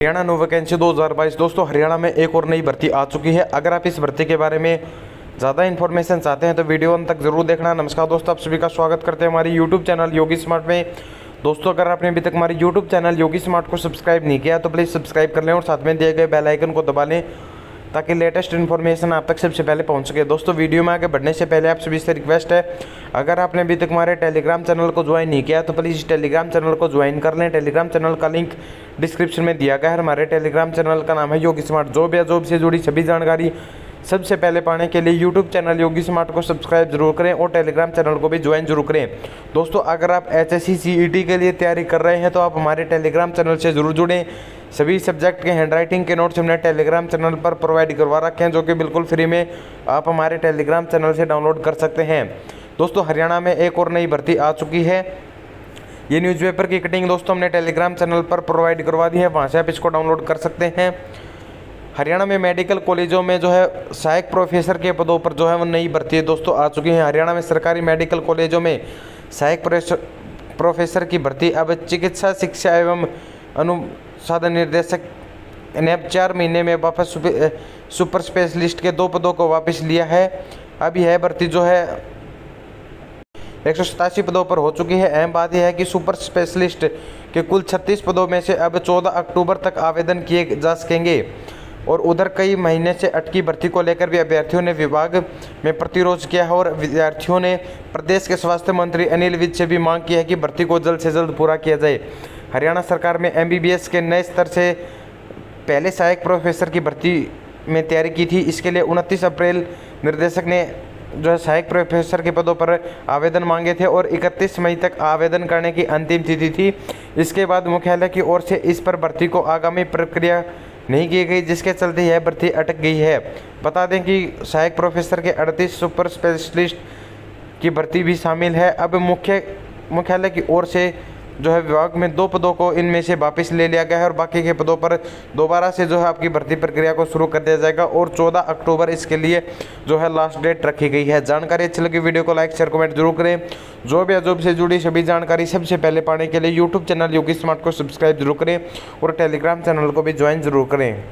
Haryana no vacancy 2022 दोस्तों, हरियाणा में एक और नई भर्ती आ चुकी है। अगर आप इस भर्ती के बारे में ज़्यादा इन्फॉर्मेशन चाहते हैं तो वीडियो अंत तक ज़रूर देखना। नमस्कार दोस्तों, आप सभी का स्वागत करते हैं हमारे यूट्यूब चैनल योगी स्मार्ट में। दोस्तों, अगर आपने अभी तक हमारी यूट्यूब चैनल योगी स्मार्ट को सब्सक्राइब नहीं किया तो प्लीज़ सब्सक्राइब कर लें और साथ में दिए गए बेलाइकन को दबा लें। ताकि लेटेस्ट इन्फॉर्मेशन आप तक सबसे पहले पहुँच सके। दोस्तों वीडियो में आगे बढ़ने से पहले आप सभी से रिक्वेस्ट है, अगर आपने अभी तक हमारे टेलीग्राम चैनल को ज्वाइन नहीं किया तो प्लीज़ टेलीग्राम चैनल को ज्वाइन कर लें। टेलीग्राम चैनल का लिंक डिस्क्रिप्शन में दिया गया है। हमारे टेलीग्राम चैनल का नाम है योग स्मार्ट जॉब या जॉब से जुड़ी सभी जानकारी सबसे पहले पाने के लिए यूट्यूब चैनल योगी स्मार्ट को सब्सक्राइब ज़रूर करें और टेलीग्राम चैनल को भी ज्वाइन ज़रूर करें। दोस्तों, अगर आप एच एस के लिए तैयारी कर रहे हैं तो आप हमारे टेलीग्राम चैनल से ज़रूर जुड़ें। सभी सब्जेक्ट के हैंड राइटिंग के नोट्स हमने टेलीग्राम चैनल पर प्रोवाइड करवा रखे हैं, जो कि बिल्कुल फ्री में आप हमारे टेलीग्राम चैनल से डाउनलोड कर सकते हैं। दोस्तों, हरियाणा में एक और नई भर्ती आ चुकी है। ये न्यूज़पेपर की कटिंग दोस्तों, हमने टेलीग्राम चैनल पर प्रोवाइड करवा दी है। वहाँ से आप इसको डाउनलोड कर सकते हैं। हरियाणा में मेडिकल कॉलेजों में जो है, सहायक प्रोफेसर के पदों पर जो है, वो नई भर्ती है। दोस्तों, आ चुकी हैं। हरियाणा में सरकारी मेडिकल कॉलेजों में सहायक प्रोफेसर की भर्ती। अब चिकित्सा, शिक्षा एवं अनुसाधन निर्देशक ने अब चार महीने में वापस सुपर स्पेशलिस्ट के दो पदों को वापस लिया है। अब यह भर्ती जो है, एक सौ सतासी पदों पर हो चुकी है। अहम बात यह है कि सुपर स्पेशलिस्ट के कुल 36 पदों में से अब 14 अक्टूबर तक आवेदन किए जा सकेंगे। और उधर कई महीने से अटकी भर्ती को लेकर भी अभ्यर्थियों ने विभाग में प्रतिरोध किया है और विद्यार्थियों ने प्रदेश के स्वास्थ्य मंत्री अनिल विज से भी मांग की है कि भर्ती को जल्द से जल्द पूरा किया जाए। हरियाणा सरकार में एमबीबीएस के नए स्तर से पहले सहायक प्रोफेसर की भर्ती में तैयारी की थी। इसके लिए उनतीस अप्रैल निर्देशक ने जो है सहायक प्रोफेसर के पदों पर आवेदन मांगे थे और 31 मई तक आवेदन करने की अंतिम तिथि थी। इसके बाद मुख्यालय की ओर से इस पर भर्ती को आगामी प्रक्रिया नहीं की गई, जिसके चलते यह भर्ती अटक गई है। बता दें कि सहायक प्रोफेसर के अड़तीस सुपर स्पेशलिस्ट की भर्ती भी शामिल है। अब मुख्य मुख्यालय की ओर से जो है विभाग में दो पदों को इनमें से वापस ले लिया गया है और बाकी के पदों पर दोबारा से जो है आपकी भर्ती प्रक्रिया को शुरू कर दिया जाएगा और चौदह अक्टूबर इसके लिए जो है लास्ट डेट रखी गई है। जानकारी अच्छी लगी वीडियो को लाइक शेयर कमेंट ज़रूर करें। जो भी अजूब से जुड़ी सभी जानकारी सबसे पहले पाने के लिए यूट्यूब चैनल योगी स्मार्ट को सब्सक्राइब ज़रूर करें और टेलीग्राम चैनल को भी ज्वाइन ज़रूर करें।